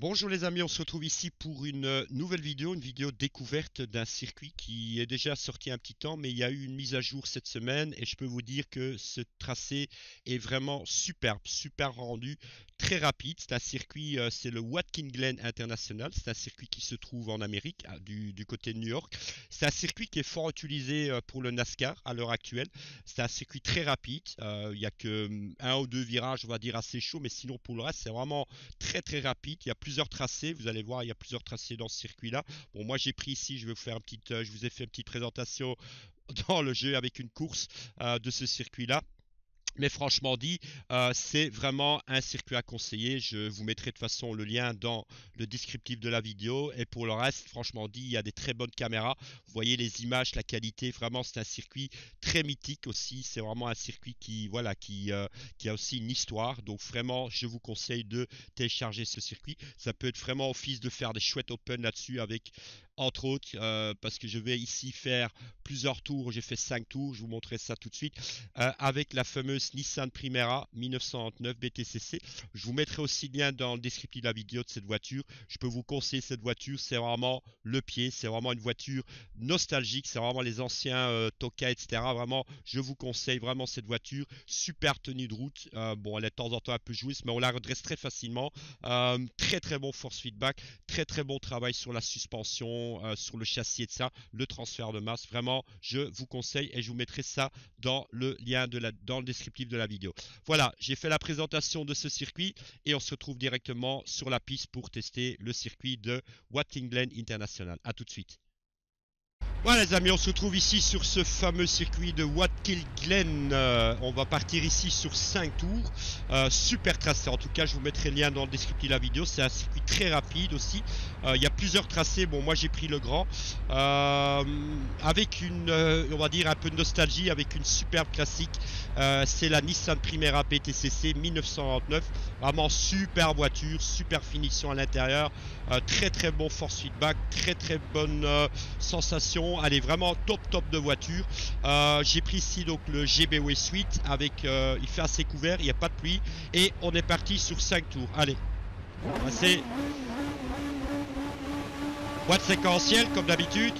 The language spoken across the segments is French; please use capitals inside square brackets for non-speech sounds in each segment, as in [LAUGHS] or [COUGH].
Bonjour les amis, on se retrouve ici pour une euh, nouvelle vidéo, une vidéo découverte d'un circuit qui est déjà sorti un petit temps, mais il y a eu une mise à jour cette semaine et je peux vous dire que ce tracé est vraiment superbe, super rendu, très rapide. C'est un circuit, euh, c'est le Watkin Glen International, c'est un circuit qui se trouve en Amérique, du, côté de New York. C'est un circuit qui est fort utilisé euh, pour le NASCAR à l'heure actuelle. C'est un circuit très rapide, il n'y a que hum, un ou deux virages, on va dire assez chaud, mais sinon pour le reste c'est vraiment très très rapide. Plusieurs tracés. Vous allez voir, il y a plusieurs tracés dans ce circuit-là. Bon, moi j'ai pris ici, je vais vous faire une petite, euh, je vous ai fait une petite présentation [LAUGHS] dans le jeu avec une course euh, de ce circuit-là. Mais franchement dit, euh, c'est vraiment un circuit à conseiller. Je vous mettrai de toute façon le lien dans le descriptif de la vidéo. Et pour le reste, franchement dit, il y a des très bonnes caméras. Vous voyez les images, la qualité. Vraiment, c'est un circuit très mythique aussi. C'est vraiment un circuit qui, voilà, qui, euh, qui a aussi une histoire. Donc vraiment, je vous conseille de télécharger ce circuit. Ça peut être vraiment office de faire des chouettes open là-dessus avec entre autres, euh, parce que je vais ici faire plusieurs tours, j'ai fait 5 tours, je vous montrerai ça tout de suite, euh, avec la fameuse Nissan Primera 1909 BTCC. Je vous mettrai aussi le lien dans le descriptif de la vidéo de cette voiture. Je peux vous conseiller cette voiture, c'est vraiment le pied, c'est vraiment une voiture nostalgique, c'est vraiment les anciens euh, Toka, etc. Vraiment, je vous conseille vraiment cette voiture, super tenue de route. bon, elle est de temps en temps un peu jouisse, mais on la redresse très facilement. très très bon force feedback, très très bon travail sur la suspension euh, sur le châssis et de ça, le transfert de masse. Vraiment, je vous conseille et je vous mettrai ça dans le lien dans le descriptif de la vidéo. Voilà, j'ai fait la présentation de ce circuit et on se retrouve directement sur la piste pour tester le circuit de Watkins Glen International. A tout de suite. Voilà les amis, on se trouve ici sur ce fameux circuit de Watkins Glen. Euh, on va partir ici sur 5 tours. Euh, super tracé, en tout cas je vous mettrai le lien dans le descriptif de la vidéo. C'est un circuit très rapide aussi. Euh, il y a plusieurs tracés, bon moi j'ai pris le grand. avec une, on va dire un peu de nostalgie, avec une superbe classique. C'est la Nissan Primera PTCC 1929. Vraiment super voiture, super finition à l'intérieur. très très bon force feedback, très très bonne sensation elle est vraiment top top de voiture. Euh, j'ai pris ici donc le GBW Suite avec, euh, il fait assez couvert, il n'y a pas de pluie. Et on est parti sur 5 tours. Allez, passer. Boîte séquentielle comme d'habitude.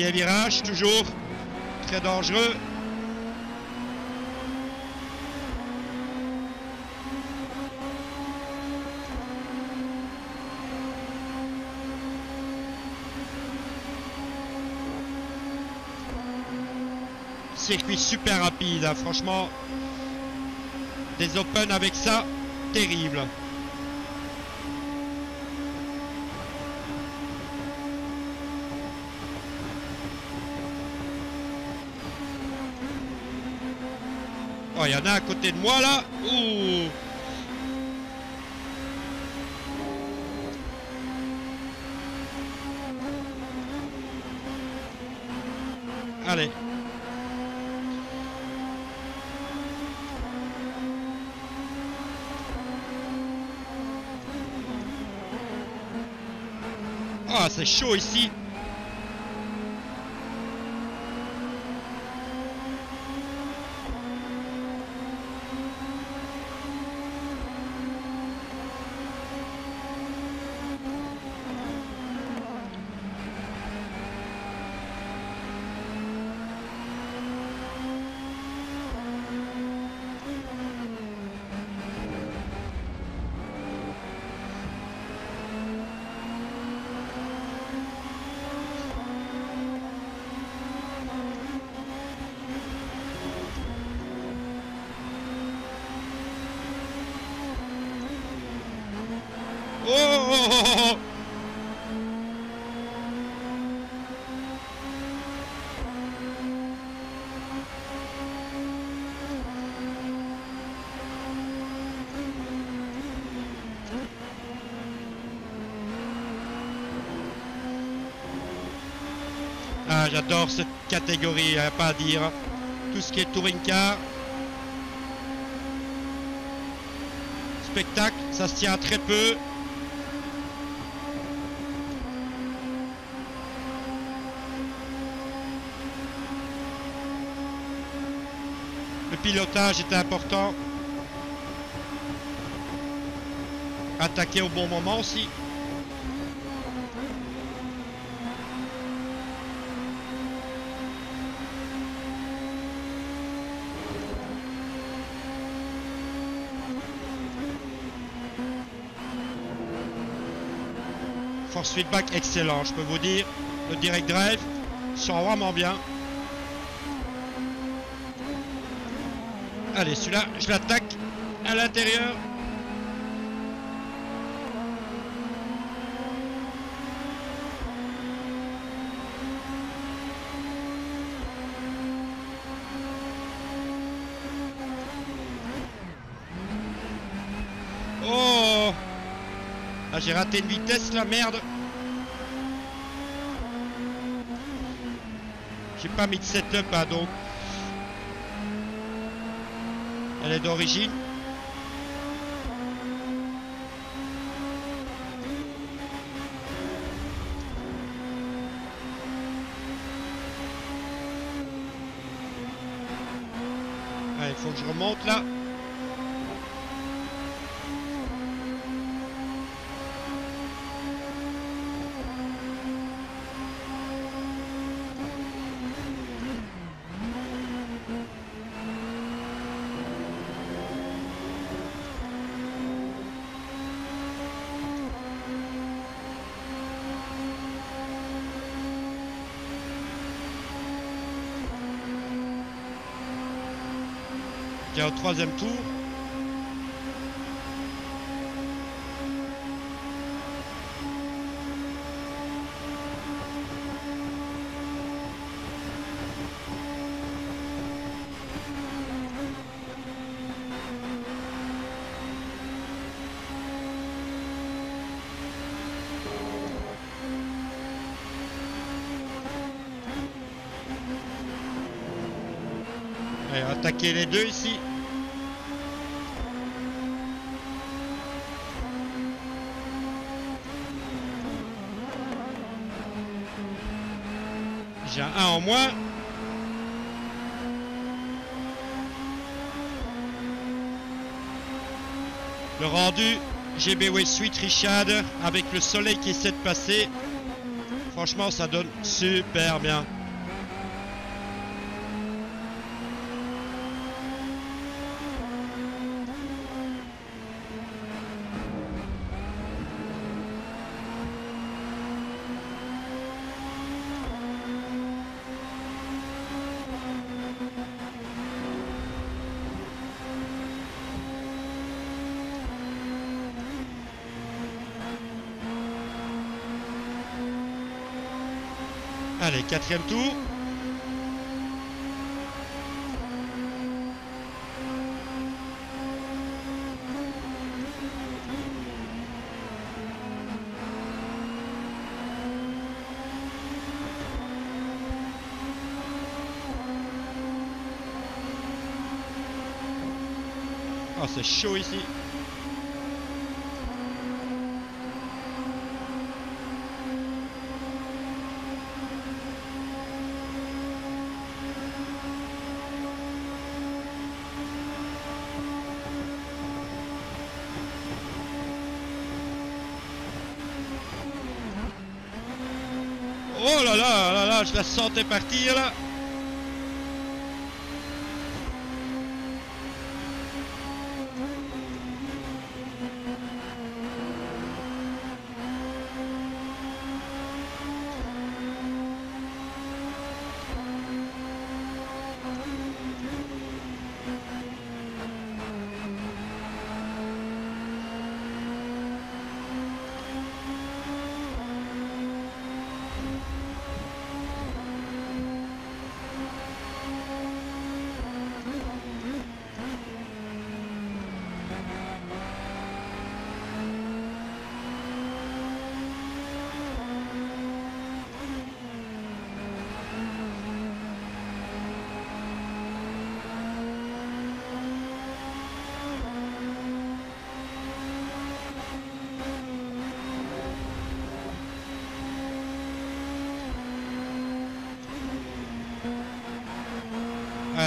Premier virage, toujours très dangereux. Circuit super rapide, hein. franchement. Des open avec ça, terrible. Oh, il y en a à côté de moi là. Ouh. Allez. Ah, c'est chaud ici. J'adore cette catégorie, a pas à dire. Tout ce qui est touring car. Spectacle, ça se tient très peu. Le pilotage est important. Attaquer au bon moment aussi. Force feedback excellent, je peux vous dire. Le direct drive sent vraiment bien. Allez, celui-là, je l'attaque à l'intérieur. Oh J'ai raté une vitesse, la merde. J'ai pas mis de setup, hein, donc. Elle est d'origine. Il faut que je remonte là. Tiens, au troisième tour. Allez, attaquer les deux ici. J'ai un 1 en moins. Le rendu GBW Suite Richard avec le soleil qui essaie de passer. Franchement, ça donne super bien. Allez, quatrième tour. Oh, c'est chaud ici. Oh là là là là, je la sentais partir là.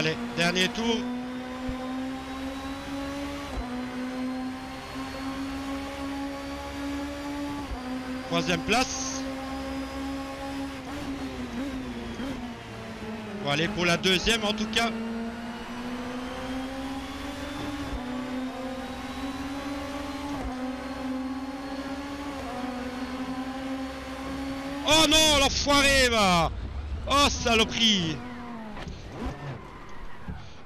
Allez, dernier tour. Troisième place. On va aller pour la deuxième en tout cas. Oh non, l'enfoiré va Oh saloperie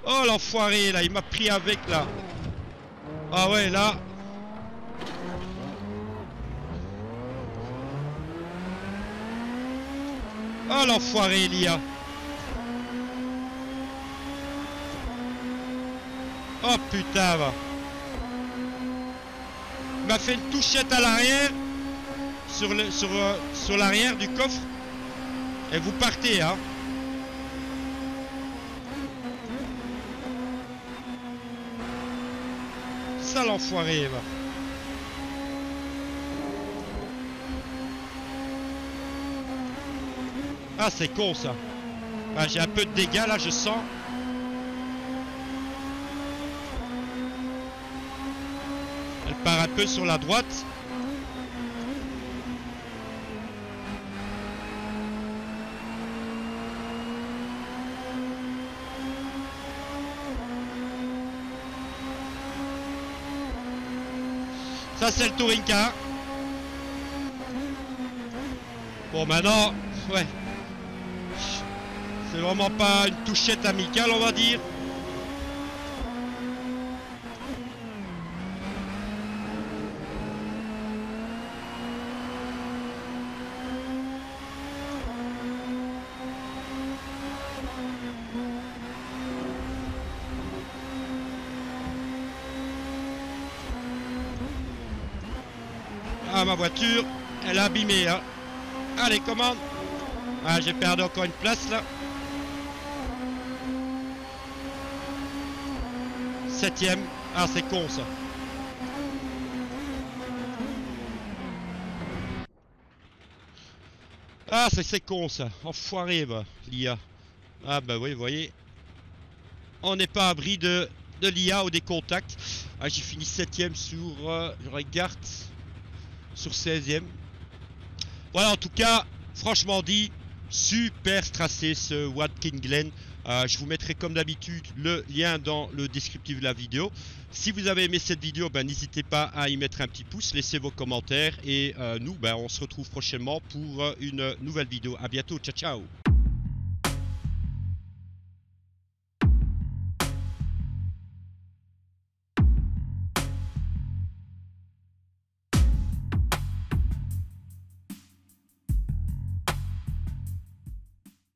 Oh l'enfoiré là, il m'a pris avec là. Ah ouais là. Oh l'enfoiré Lia. Oh putain va. Il m'a fait une touchette à l'arrière. Sur euh, sur l'arrière du coffre. Et vous partez hein. Sale enfoiré va. Ah c'est con ça. Ah, j'ai un peu de dégâts là je sens. Elle part un peu sur la droite. Ça c'est le touring car. Bon maintenant, ouais. C'est vraiment pas une touchette amicale on va dire. Ma voiture, elle a abîmé hein. Allez commande. Ah j'ai perdu encore une place là. Septième. Ah c'est con ça. Ah c'est con ça. Enfoiré bah l'IA Ah bah oui vous voyez. On n'est pas abri de, l'IA ou des contacts. Ah j'ai fini septième sur euh, Je regarde sur 16ème. Voilà, en tout cas, franchement dit, super tracé ce Watkin Glen. Euh, je vous mettrai comme d'habitude le lien dans le descriptif de la vidéo. Si vous avez aimé cette vidéo, ben, n'hésitez pas à y mettre un petit pouce, laissez vos commentaires et euh, nous, ben, on se retrouve prochainement pour une nouvelle vidéo. A bientôt, ciao ciao